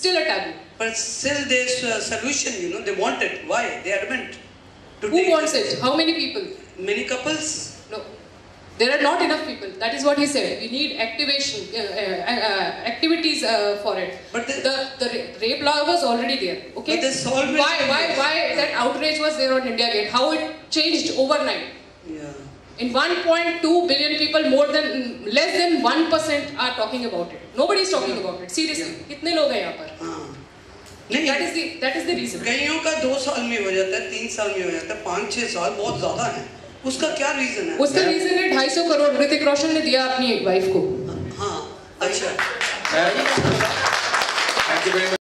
Still a taboo. But still there's a solution, you know, they want it. Why? They are adamant. To Who take wants it? How many people? Many couples. No. There are not enough people. That is what he said. We need activation, uh, uh, uh, activities uh, for it. But the- the, the ra- rape law was already there. Okay. But the solvent- why why why that outrage was there on India Gate? How it changed overnight? Yeah. In 1.2 billion people, more than less than one percent are talking about it. Nobody is talking about it. Seriously, कितने लोग हैं यहाँ पर? हाँ. That is the that is the reason. कईयों का दो साल में हो जाता है तीन साल में हो जाता है पाँच छह साल बहुत ज़्यादा है। उसका क्या रीजन है? उसका रीजन है ढाई सौ करोड़। ऋतिक रोशन ने दिया अपनी एक वाइफ को। हाँ अच्छा।